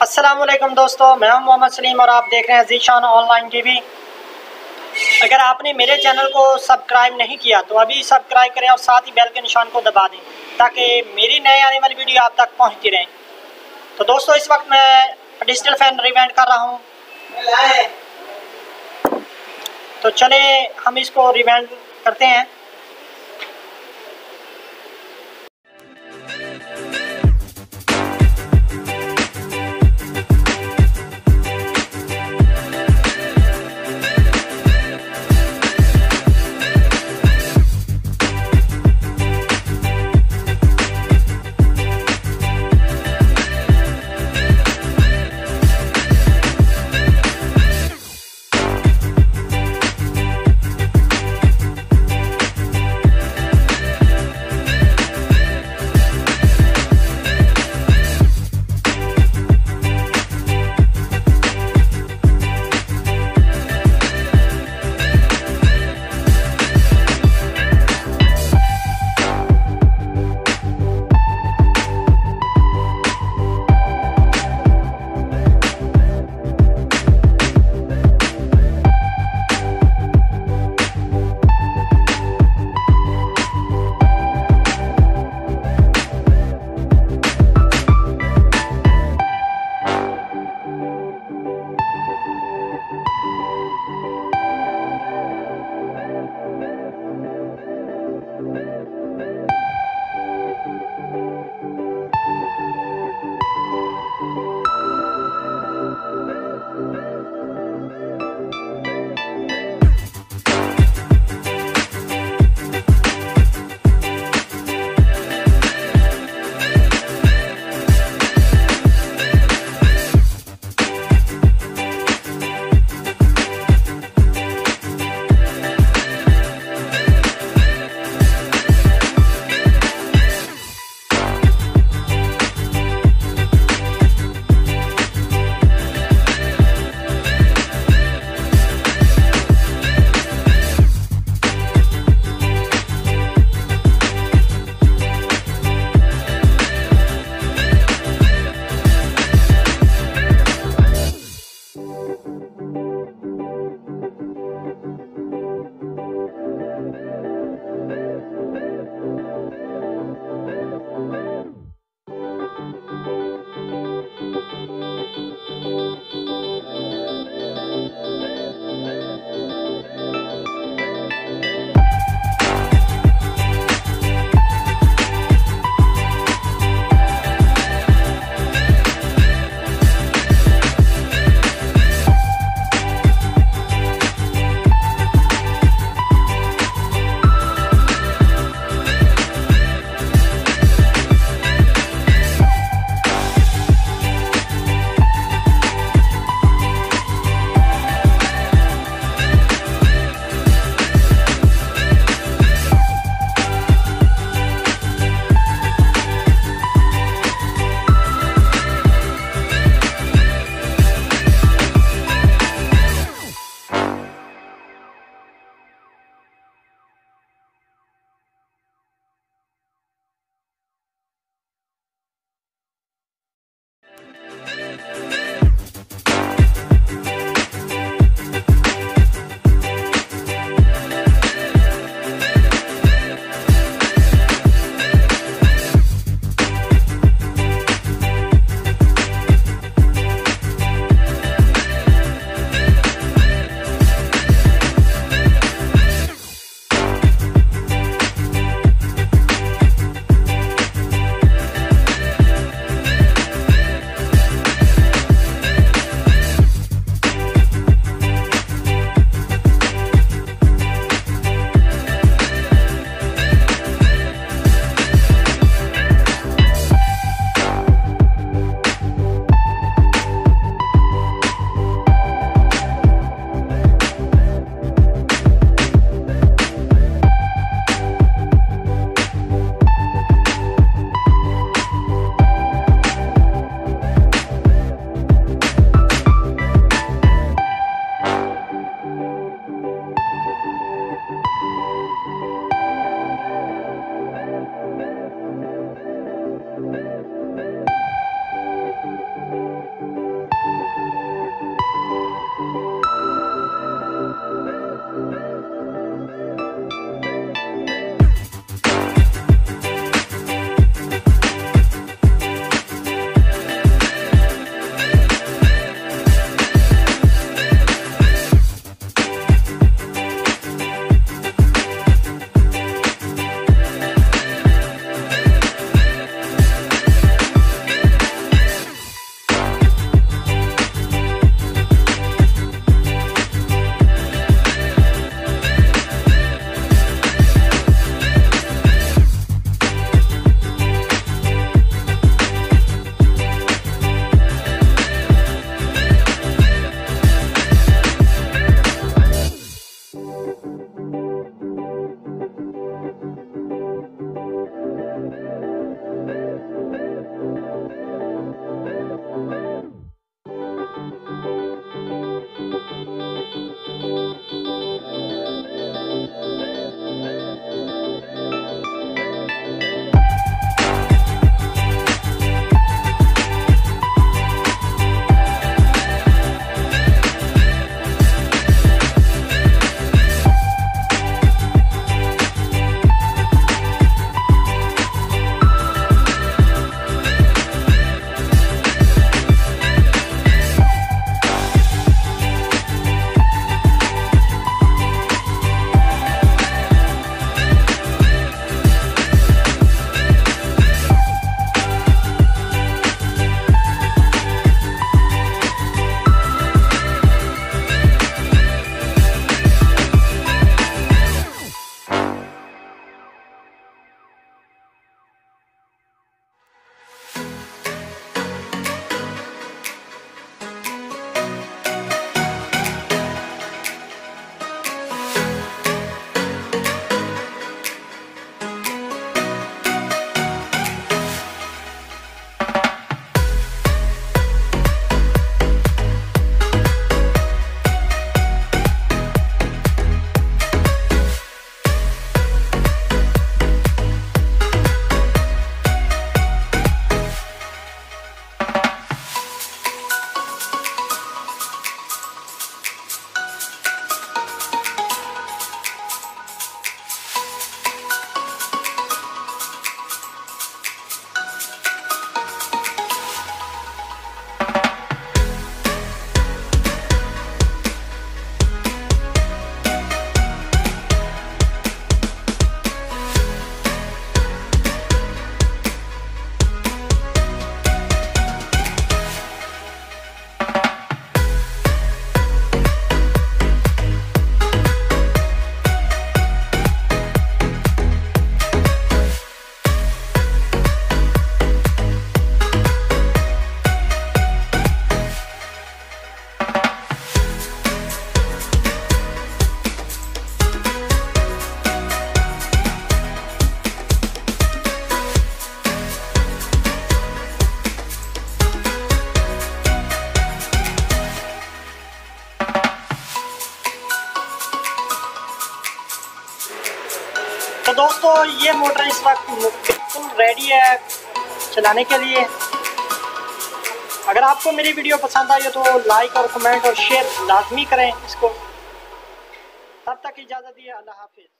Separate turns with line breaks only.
वालेकुम दोस्तों, मैं हूँ मोहम्मद सलीम और आप देख रहे हैं जीशान ऑनलाइन टीवी अगर आपने मेरे चैनल को सब्सक्राइब नहीं किया तो अभी सब्सक्राइब करें और साथ ही बेल के निशान को दबा दें, ताकि मेरी नए आने वाली वीडियो आप तक पहुँचती रहे। तो दोस्तों, इस वक्त मैं डिजिटल फ़ैन रिवेंट कर रहा हूँ। तो चले, हम इसको रिवेंट करते हैं। ये मोटर इस वक्त बिल्कुल रेडी है चलाने के लिए। अगर आपको मेरी वीडियो पसंद आई हो तो लाइक और कमेंट और शेयर लाजमी करें इसको। तब तक इजाज़त दिए अल्लाह हाफिज़।